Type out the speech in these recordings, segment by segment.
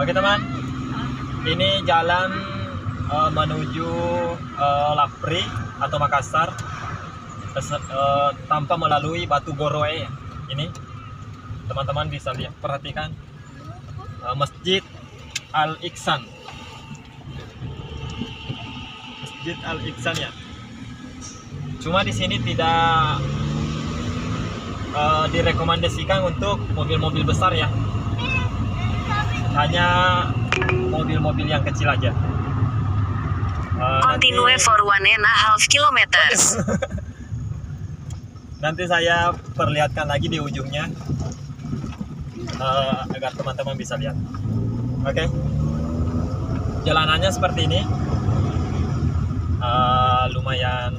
Oke teman, ini jalan uh, menuju uh, Lapri atau Makassar uh, tanpa melalui Batu Goroe. Ini teman-teman bisa lihat, perhatikan uh, Masjid Al Iksan. Masjid Al Iksan ya. Cuma di sini tidak uh, direkomendasikan untuk mobil-mobil besar ya hanya mobil-mobil yang kecil aja. Uh, Continue nanti, for one and a half kilometers. nanti saya perlihatkan lagi di ujungnya uh, agar teman-teman bisa lihat. Oke, okay? jalanannya seperti ini, uh, lumayan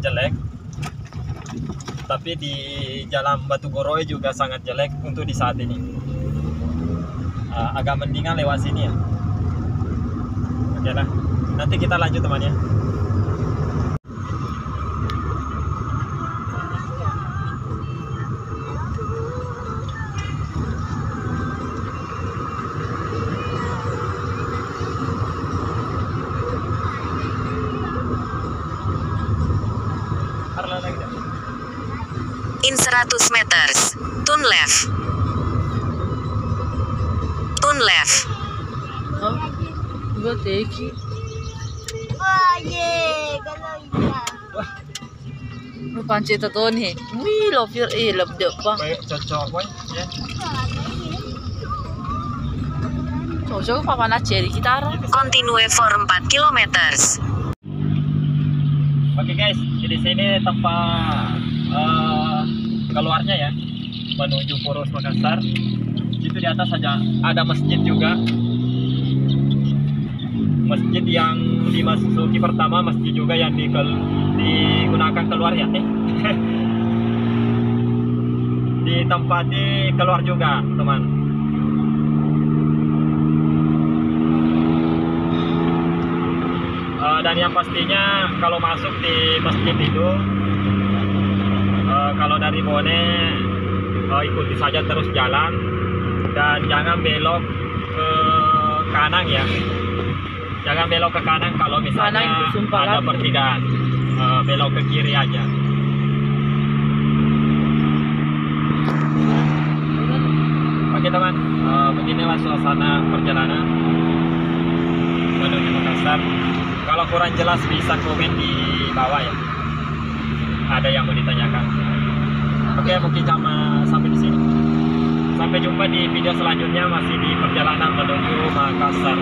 jelek. Tapi di Jalan Batu Goroe juga sangat jelek untuk di saat ini uh, agak mendingan lewat sini ya. Oke lah. Nanti kita lanjut teman ya. In 100 meters, turn left turn left. Oh, gue teki. Wah, ye, kalau iya. Lu panci to nih. Wih, lo feel eh lebih pa. Baik, cocok, boy. Ya. Cocok papa na ceri kita Continue for 4 kilometers. Oke guys, jadi sini tempat uh, keluarnya ya menuju Poros Makassar itu di atas saja. Ada masjid juga. Masjid yang dimasuki pertama masjid juga yang di, digunakan keluar ya eh. ditempati keluar juga teman. Uh, dan yang pastinya kalau masuk di masjid itu uh, kalau dari Bone uh, ikuti saja terus jalan jangan belok ke kanan ya. Jangan belok ke kanan kalau misalnya ada pertigaan. Uh, belok ke kiri aja. Oke teman. Uh, beginilah suasana perjalanan. Menuju Makassar. Kalau kurang jelas bisa komen di bawah ya. Ada yang mau ditanyakan? Oke mungkin sama sampai di sini jumpa di video selanjutnya masih di perjalanan menuju Makassar.